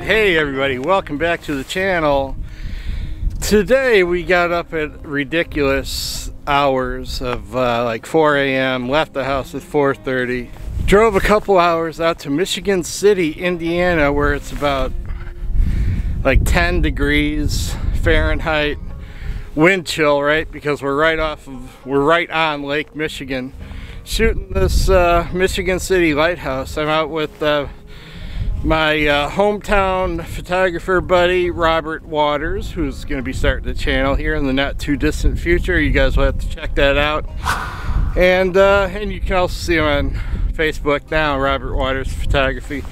right. Hey everybody. Welcome back to the channel. Today we got up at ridiculous hours of uh, like 4 a.m left the house at 4:30. drove a couple hours out to michigan city indiana where it's about like 10 degrees fahrenheit wind chill right because we're right off of we're right on lake michigan shooting this uh, michigan city lighthouse. I'm out with uh, my uh, hometown photographer buddy Robert Waters who's going to be starting the channel here in the not too distant future. You guys will have to check that out. And uh, and you can also see him on Facebook now Robert Waters photography.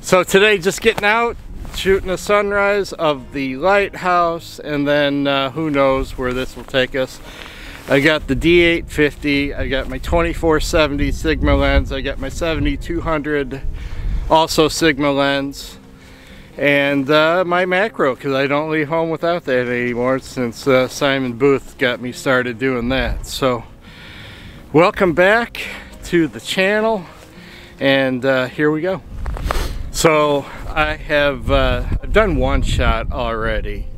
So today just getting out shooting a sunrise of the lighthouse and then uh, who knows where this will take us. I got the D850 I got my 2470 Sigma lens I got my 7200 also Sigma lens and uh, my macro because I don't leave home without that anymore since uh, Simon Booth got me started doing that. So welcome back to the channel and uh, here we go. So I have uh, I've done one shot already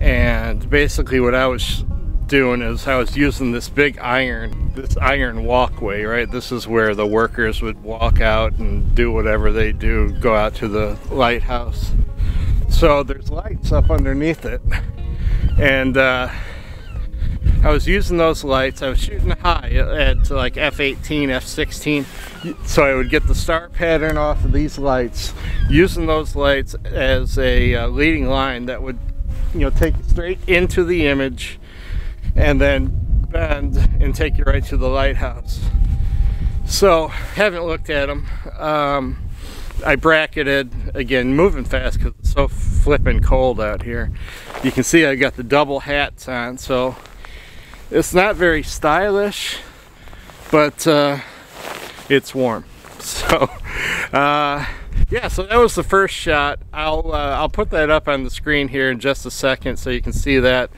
and basically what I was doing is I was using this big iron, this iron walkway, right? This is where the workers would walk out and do whatever they do, go out to the lighthouse. So there's lights up underneath it. And uh, I was using those lights. I was shooting high at like F18, F16. So I would get the star pattern off of these lights, using those lights as a uh, leading line that would, you know, take straight into the image and then bend and take you right to the lighthouse. So, haven't looked at them. Um, I bracketed, again, moving fast because it's so flipping cold out here. You can see I got the double hats on, so it's not very stylish, but uh, it's warm. So, uh, yeah, so that was the first shot. I'll, uh, I'll put that up on the screen here in just a second so you can see that.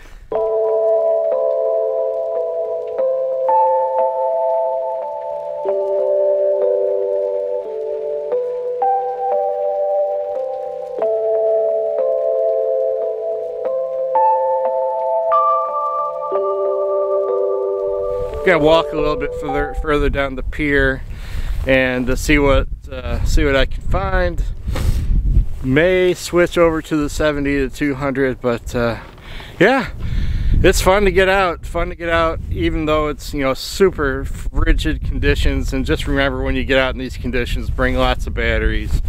Gonna walk a little bit further further down the pier and see what uh, see what I can find. May switch over to the 70 to 200, but uh, yeah, it's fun to get out. Fun to get out, even though it's you know super frigid conditions. And just remember when you get out in these conditions, bring lots of batteries.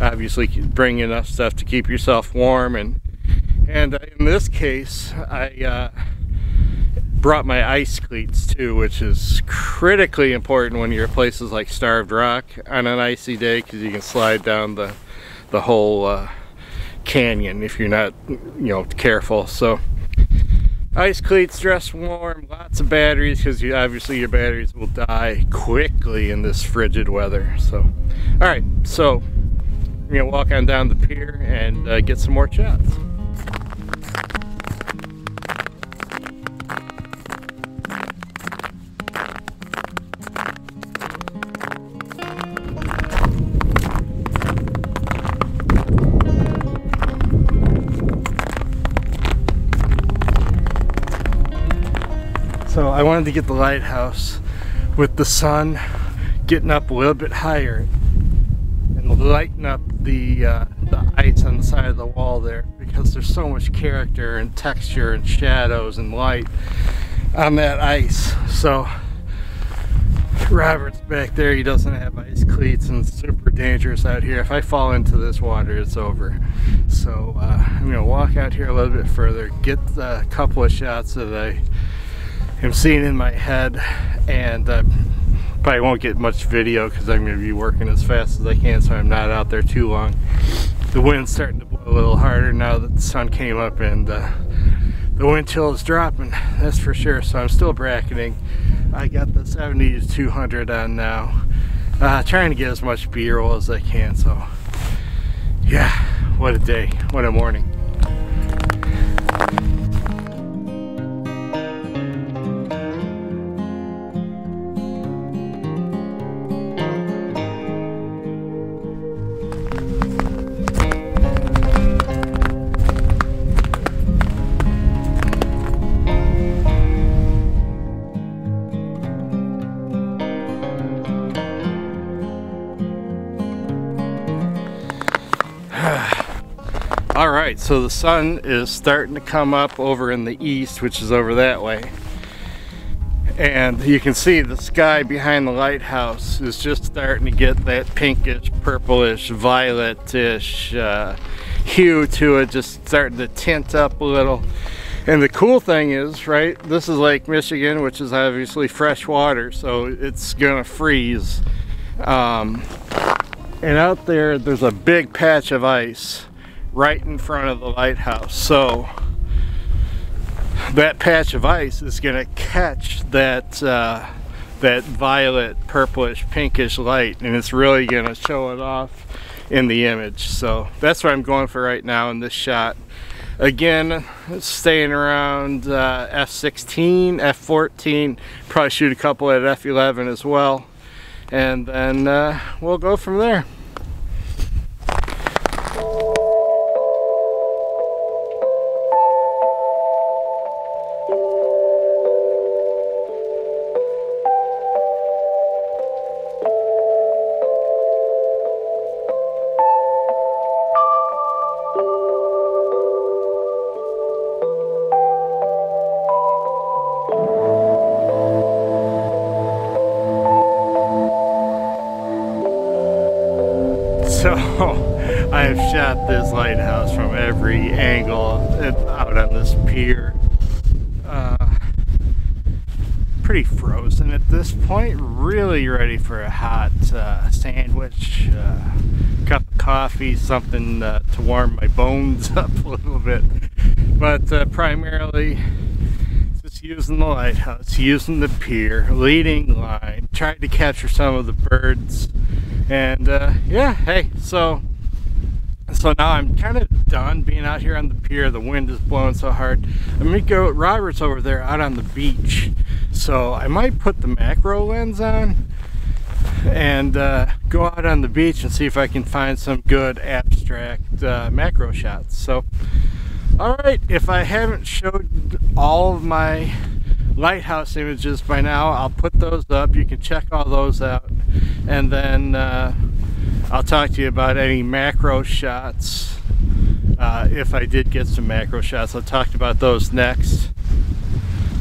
Obviously, bring enough stuff to keep yourself warm. And and in this case, I uh, brought my ice cleats too, which is critically important when you're at places like Starved Rock on an icy day because you can slide down the the whole uh, canyon if you're not, you know, careful. So ice cleats, dress warm, lots of batteries because you obviously your batteries will die quickly in this frigid weather. So, all right, so we're gonna walk on down the pier and uh, get some more shots. So I wanted to get the lighthouse with the sun getting up a little bit higher and lighten up the, uh, the ice on the side of the wall there because there's so much character and texture and shadows and light on that ice. So Robert's back there, he doesn't have ice cleats and super dangerous out here. If I fall into this water, it's over. So uh, I'm gonna walk out here a little bit further, get a couple of shots that I am seeing in my head and uh, probably won't get much video because I'm going to be working as fast as I can so I'm not out there too long. The wind's starting to blow a little harder now that the sun came up and uh, the wind chill is dropping, that's for sure. So I'm still bracketing. I got the 70 to 200 on now. Uh, trying to get as much b-roll as I can, so yeah, what a day, what a morning. Right, so the sun is starting to come up over in the east, which is over that way. And you can see the sky behind the lighthouse is just starting to get that pinkish, purplish, violetish uh, hue to it, just starting to tint up a little. And the cool thing is, right, this is Lake Michigan, which is obviously fresh water, so it's gonna freeze. Um, and out there, there's a big patch of ice right in front of the lighthouse. So that patch of ice is going to catch that uh, that violet, purplish, pinkish light, and it's really going to show it off in the image. So that's what I'm going for right now in this shot. Again, staying around uh, f16, f14, probably shoot a couple at f11 as well, and then uh, we'll go from there. Shot this lighthouse from every angle out on this pier. Uh, pretty frozen at this point, really ready for a hot uh, sandwich, uh, cup of coffee, something uh, to warm my bones up a little bit. But uh, primarily just using the lighthouse, using the pier, leading line, trying to capture some of the birds and uh, yeah hey so so now I'm kind of done being out here on the pier the wind is blowing so hard Amico Roberts over there out on the beach so I might put the macro lens on and uh, go out on the beach and see if I can find some good abstract uh, macro shots so all right if I haven't showed all of my lighthouse images by now. I'll put those up. You can check all those out. And then uh, I'll talk to you about any macro shots. Uh, if I did get some macro shots, I'll talk about those next.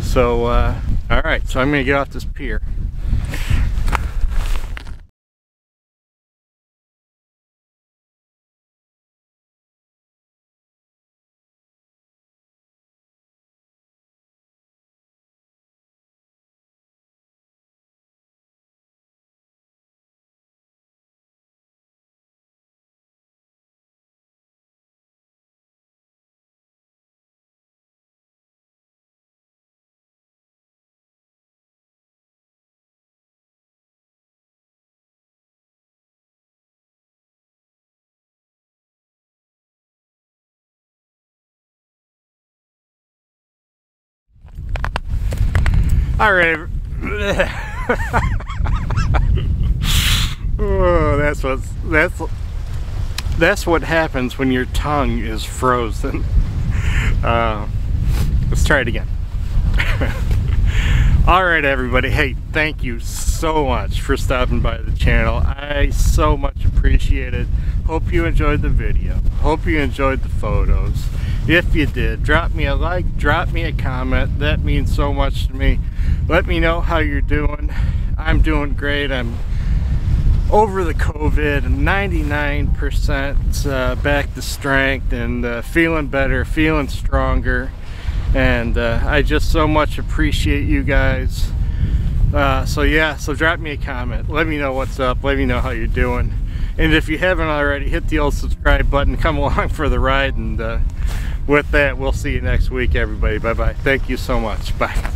So, uh, all right, so I'm to get off this pier. All right. oh, that's what that's that's what happens when your tongue is frozen. Uh, let's try it again. All right, everybody. Hey, thank you so much for stopping by the channel. I so much appreciate it. Hope you enjoyed the video. Hope you enjoyed the photos. If you did, drop me a like, drop me a comment. That means so much to me. Let me know how you're doing. I'm doing great. I'm over the COVID, 99% uh, back to strength and uh, feeling better, feeling stronger. And uh, I just so much appreciate you guys. Uh, so yeah, so drop me a comment. Let me know what's up. Let me know how you're doing. And if you haven't already, hit the old subscribe button. Come along for the ride. And uh, with that, we'll see you next week, everybody. Bye-bye. Thank you so much. Bye.